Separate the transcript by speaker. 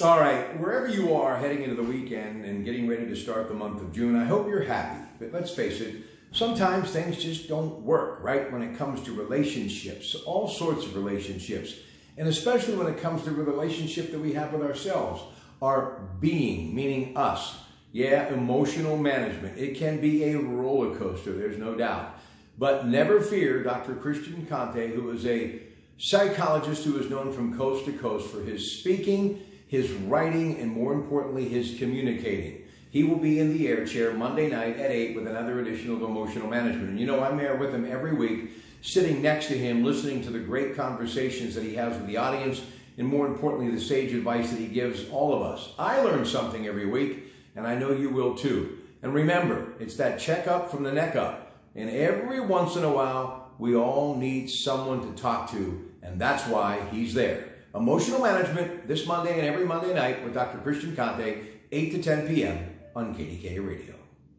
Speaker 1: All right, wherever you are heading into the weekend and getting ready to start the month of June, I hope you're happy. But let's face it, sometimes things just don't work, right? When it comes to relationships, all sorts of relationships, and especially when it comes to the relationship that we have with ourselves, our being, meaning us. Yeah, emotional management. It can be a roller coaster, there's no doubt. But never fear, Dr. Christian Conte, who is a psychologist who is known from coast to coast for his speaking his writing, and more importantly, his communicating. He will be in the air chair Monday night at 8 with another edition of Emotional Management. And you know, I'm there with him every week, sitting next to him, listening to the great conversations that he has with the audience, and more importantly, the sage advice that he gives all of us. I learn something every week, and I know you will too. And remember, it's that checkup from the neck up. And every once in a while, we all need someone to talk to, and that's why he's there. Emotional Management this Monday and every Monday night with Dr. Christian Conte, 8 to 10 p.m. on KDKA Radio.